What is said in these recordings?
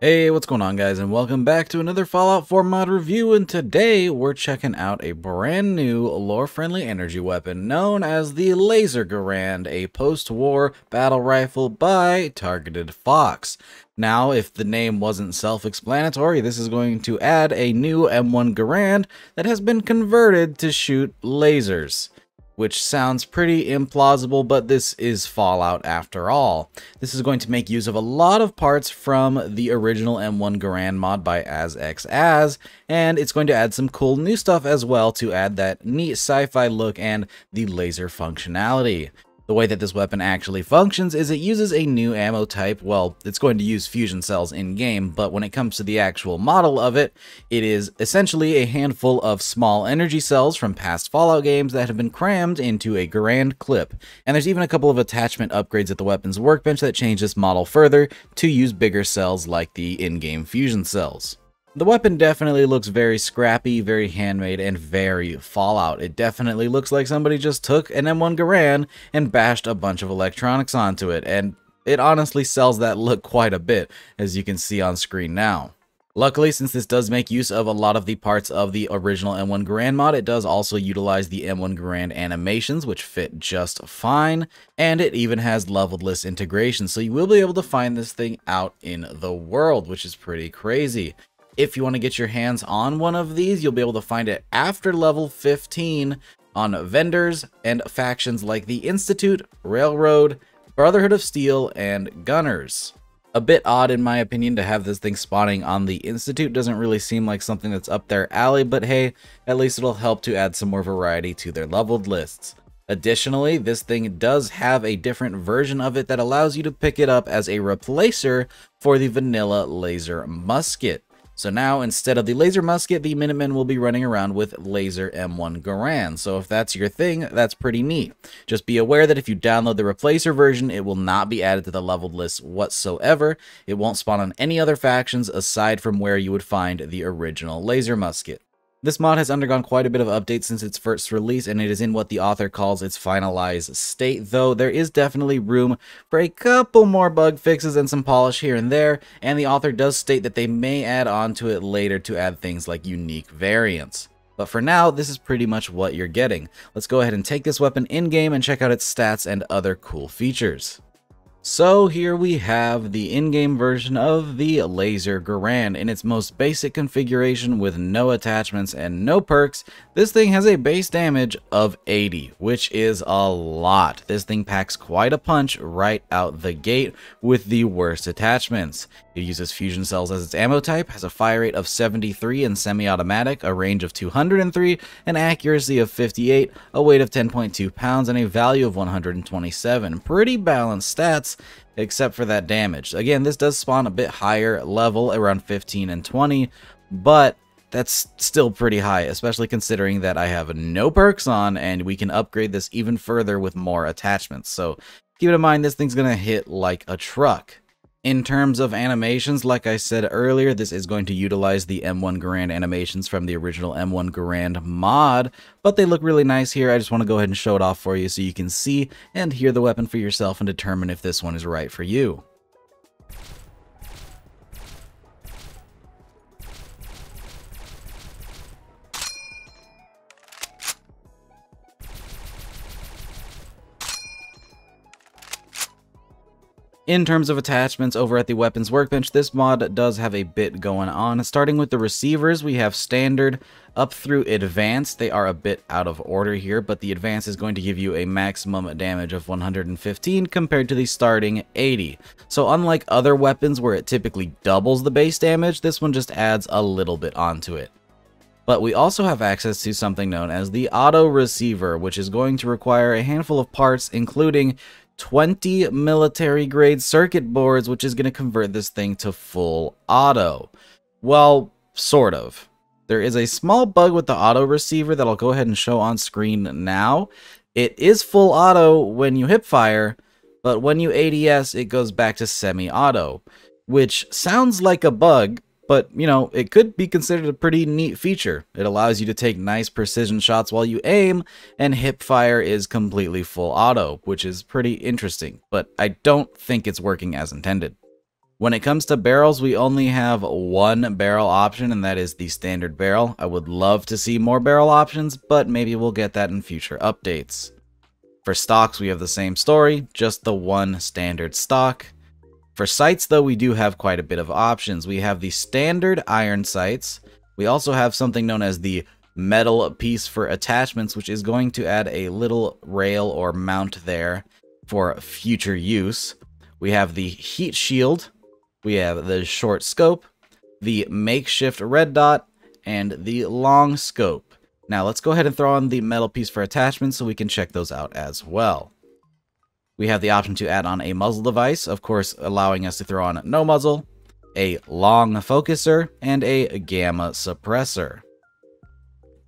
Hey, what's going on guys and welcome back to another Fallout 4 mod review and today we're checking out a brand new lore-friendly energy weapon known as the Laser Garand, a post-war battle rifle by TargetedFox. Now, if the name wasn't self-explanatory, this is going to add a new M1 Garand that has been converted to shoot lasers which sounds pretty implausible, but this is Fallout after all. This is going to make use of a lot of parts from the original M1 Garand mod by AsXAs, and it's going to add some cool new stuff as well to add that neat sci-fi look and the laser functionality. The way that this weapon actually functions is it uses a new ammo type. Well, it's going to use fusion cells in-game, but when it comes to the actual model of it, it is essentially a handful of small energy cells from past Fallout games that have been crammed into a Garand clip. And there's even a couple of attachment upgrades at the weapon's workbench that change this model further to use bigger cells like the in-game fusion cells. The weapon definitely looks very scrappy, very handmade, and very Fallout. It definitely looks like somebody just took an M1 Garand and bashed a bunch of electronics onto it, and it honestly sells that look quite a bit, as you can see on screen now. Luckily, since this does make use of a lot of the parts of the original M1 Garand mod, it does also utilize the M1 Garand animations, which fit just fine, and it even has leveled list integration, so you will be able to find this thing out in the world, which is pretty crazy. If you want to get your hands on one of these, you'll be able to find it after level 15 on vendors and factions like the Institute, Railroad, Brotherhood of Steel, and Gunners. A bit odd in my opinion to have this thing spawning on the Institute doesn't really seem like something that's up their alley, but hey, at least it'll help to add some more variety to their leveled lists. Additionally, this thing does have a different version of it that allows you to pick it up as a replacer for the vanilla laser musket. So now, instead of the laser musket, the Minutemen will be running around with laser M1 Garand. So if that's your thing, that's pretty neat. Just be aware that if you download the replacer version, it will not be added to the leveled list whatsoever. It won't spawn on any other factions aside from where you would find the original laser musket. This mod has undergone quite a bit of updates since its first release, and it is in what the author calls its finalized state, though there is definitely room for a couple more bug fixes and some polish here and there, and the author does state that they may add on to it later to add things like unique variants. But for now, this is pretty much what you're getting. Let's go ahead and take this weapon in-game and check out its stats and other cool features. So here we have the in-game version of the Laser Garand in its most basic configuration with no attachments and no perks. This thing has a base damage of 80, which is a lot. This thing packs quite a punch right out the gate with the worst attachments. It uses fusion cells as its ammo type, has a fire rate of 73 and semi-automatic, a range of 203, an accuracy of 58, a weight of 10.2 pounds, and a value of 127. Pretty balanced stats, except for that damage. Again, this does spawn a bit higher level, around 15 and 20, but that's still pretty high, especially considering that I have no perks on, and we can upgrade this even further with more attachments. So keep in mind, this thing's going to hit like a truck. In terms of animations, like I said earlier, this is going to utilize the M1 Garand animations from the original M1 Garand mod, but they look really nice here. I just want to go ahead and show it off for you so you can see and hear the weapon for yourself and determine if this one is right for you. In terms of attachments over at the weapons workbench, this mod does have a bit going on. Starting with the receivers, we have standard up through advanced. They are a bit out of order here, but the advanced is going to give you a maximum damage of 115 compared to the starting 80. So unlike other weapons where it typically doubles the base damage, this one just adds a little bit onto it. But we also have access to something known as the auto receiver, which is going to require a handful of parts, including 20 military grade circuit boards, which is going to convert this thing to full auto. Well, sort of. There is a small bug with the auto receiver that I'll go ahead and show on screen now. It is full auto when you hip fire, but when you ADS, it goes back to semi-auto, which sounds like a bug, but, you know, it could be considered a pretty neat feature. It allows you to take nice precision shots while you aim, and hip fire is completely full auto, which is pretty interesting, but I don't think it's working as intended. When it comes to barrels, we only have one barrel option, and that is the standard barrel. I would love to see more barrel options, but maybe we'll get that in future updates. For stocks, we have the same story, just the one standard stock. For sights, though, we do have quite a bit of options. We have the standard iron sights. We also have something known as the metal piece for attachments, which is going to add a little rail or mount there for future use. We have the heat shield. We have the short scope, the makeshift red dot, and the long scope. Now let's go ahead and throw on the metal piece for attachments so we can check those out as well. We have the option to add on a muzzle device, of course allowing us to throw on no muzzle, a long focuser, and a gamma suppressor.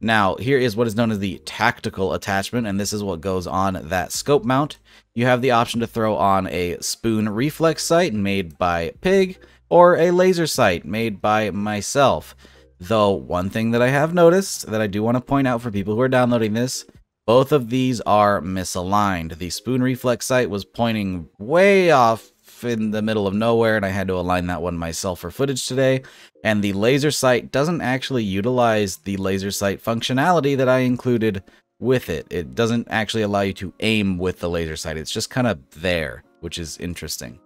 Now, here is what is known as the tactical attachment, and this is what goes on that scope mount. You have the option to throw on a spoon reflex sight made by Pig, or a laser sight made by myself. Though, one thing that I have noticed that I do want to point out for people who are downloading this, both of these are misaligned. The spoon reflex sight was pointing way off in the middle of nowhere, and I had to align that one myself for footage today. And the laser sight doesn't actually utilize the laser sight functionality that I included with it. It doesn't actually allow you to aim with the laser sight. It's just kind of there, which is interesting.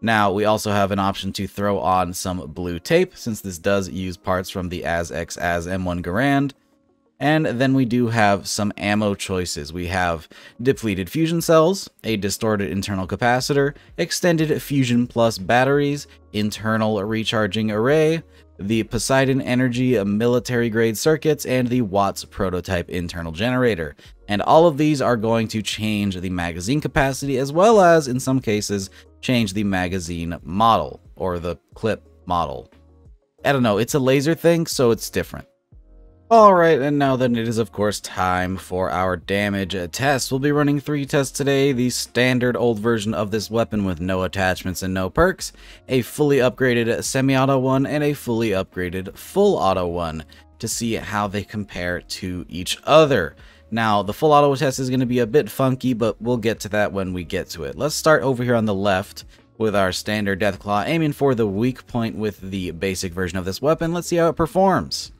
Now, we also have an option to throw on some blue tape, since this does use parts from the AsXAs M1 Garand. And then we do have some ammo choices. We have depleted fusion cells, a distorted internal capacitor, extended fusion plus batteries, internal recharging array, the Poseidon Energy military grade circuits, and the Watts prototype internal generator. And all of these are going to change the magazine capacity as well as, in some cases, change the magazine model or the clip model. I don't know, it's a laser thing, so it's different. Alright, and now then it is of course time for our damage test. We'll be running three tests today, the standard old version of this weapon with no attachments and no perks, a fully upgraded semi-auto one, and a fully upgraded full auto one, to see how they compare to each other. Now, the full auto test is going to be a bit funky, but we'll get to that when we get to it. Let's start over here on the left with our standard Deathclaw, aiming for the weak point with the basic version of this weapon. Let's see how it performs.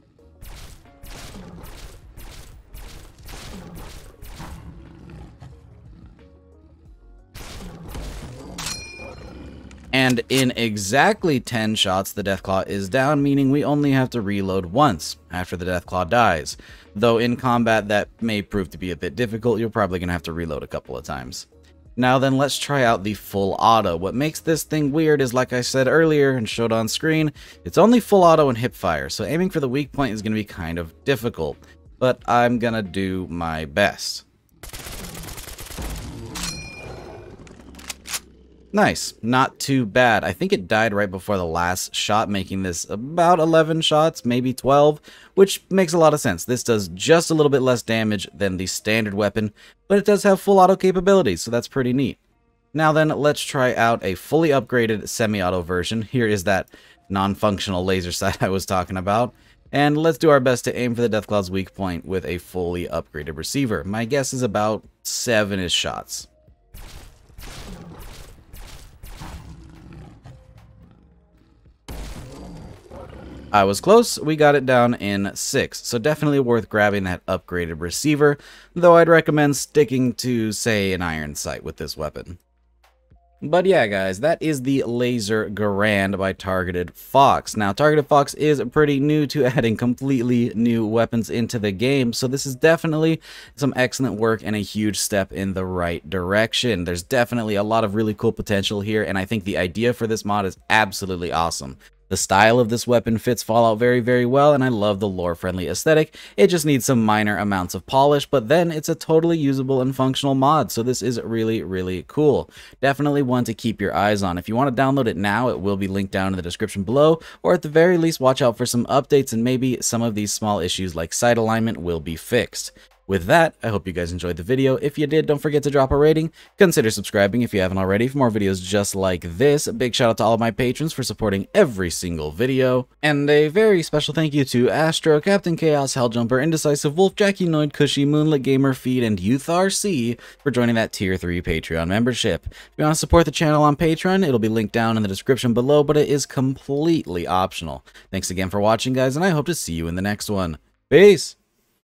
And in exactly 10 shots, the Deathclaw is down, meaning we only have to reload once after the Deathclaw dies. Though in combat, that may prove to be a bit difficult, you're probably going to have to reload a couple of times. Now then, let's try out the full auto. What makes this thing weird is, like I said earlier and showed on screen, it's only full auto and hip fire, so aiming for the weak point is going to be kind of difficult. But I'm going to do my best. Nice. Not too bad. I think it died right before the last shot, making this about 11 shots, maybe 12, which makes a lot of sense. This does just a little bit less damage than the standard weapon, but it does have full auto capabilities, so that's pretty neat. Now then, let's try out a fully upgraded semi-auto version. Here is that non-functional laser sight I was talking about. And let's do our best to aim for the Deathclaw's weak point with a fully upgraded receiver. My guess is about 7-ish shots. I was close, we got it down in 6, so definitely worth grabbing that upgraded receiver, though I'd recommend sticking to, say, an iron sight with this weapon. But yeah, guys, that is the Laser Garand by TargetedFox. Now, TargetedFox is pretty new to adding completely new weapons into the game, so this is definitely some excellent work and a huge step in the right direction. There's definitely a lot of really cool potential here, and I think the idea for this mod is absolutely awesome. The style of this weapon fits Fallout very, very well, and I love the lore-friendly aesthetic. It just needs some minor amounts of polish, but then it's a totally usable and functional mod, so this is really, really cool. Definitely one to keep your eyes on. If you want to download it now, it will be linked down in the description below, or at the very least, watch out for some updates and maybe some of these small issues like sight alignment will be fixed. With that, I hope you guys enjoyed the video. If you did, don't forget to drop a rating. Consider subscribing if you haven't already for more videos just like this. A big shout out to all of my patrons for supporting every single video. And a very special thank you to Astro, Captain Chaos, Helljumper, Indecisive Wolf, Jackie Noid, Cushy, Moonlit Gamer Feed, and Youth RC for joining that Tier 3 Patreon membership. If you want to support the channel on Patreon, it'll be linked down in the description below, but it is completely optional. Thanks again for watching, guys, and I hope to see you in the next one. Peace!